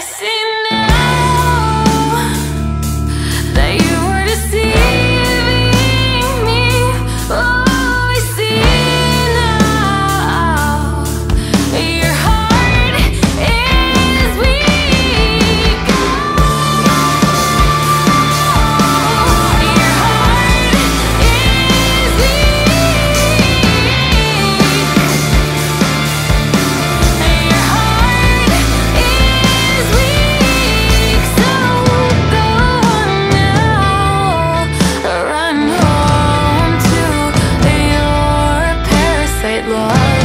Yes. Love.